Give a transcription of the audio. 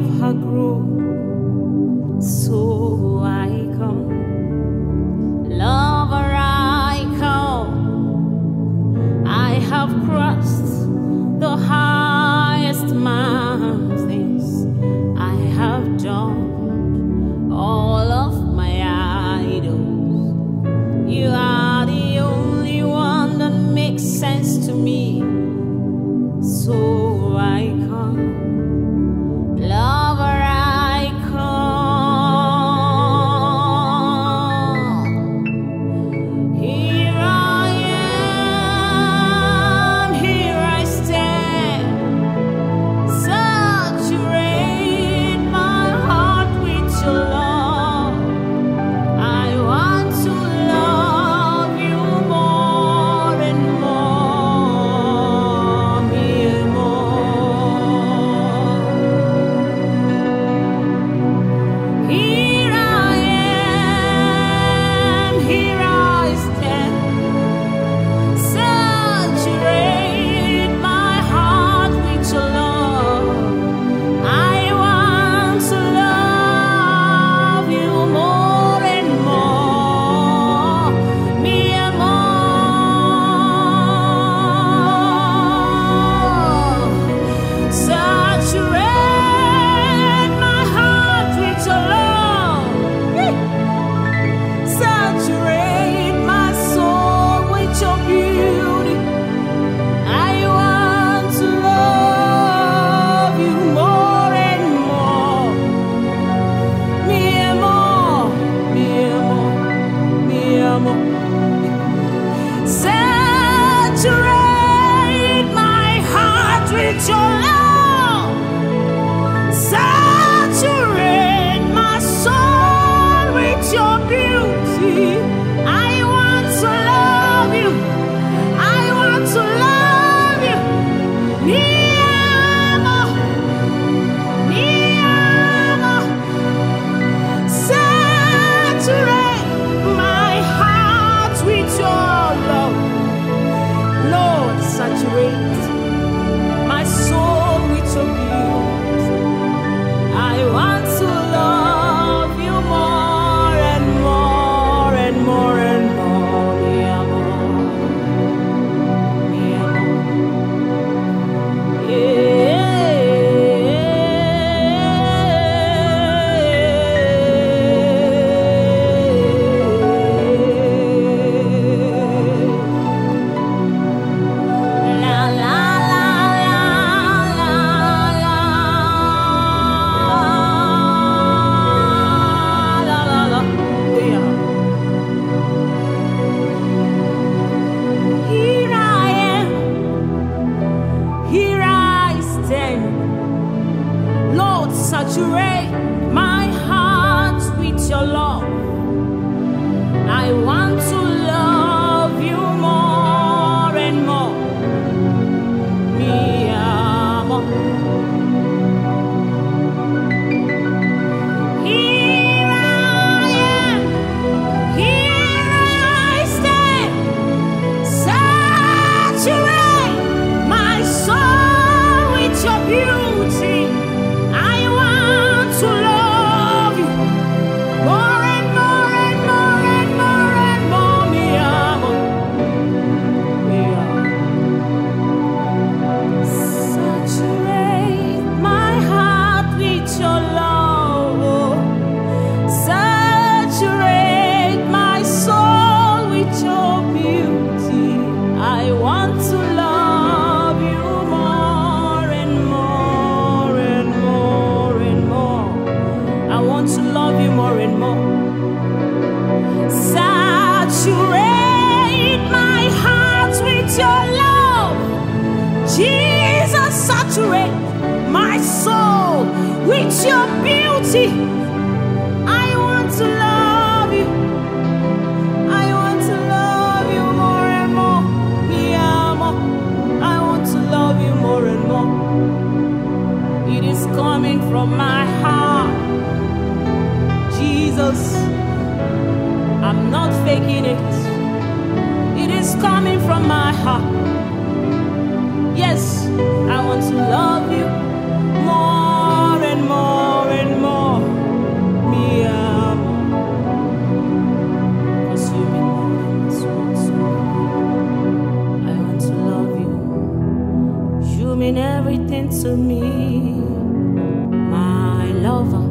of her. So I come, lover I come, I have crossed. cho Lord, saturate my heart with your love. I want more and more. Saturate my heart with your love. Jesus, saturate my soul with your beauty. I want to love you. I want to love you more and more. Mi. I want to love you more and more. It is coming from my I'm not faking it. It is coming from my heart. Yes, I want to love you more and more and more. Me. Cause you mean I want to love you. You mean everything to me, my lover.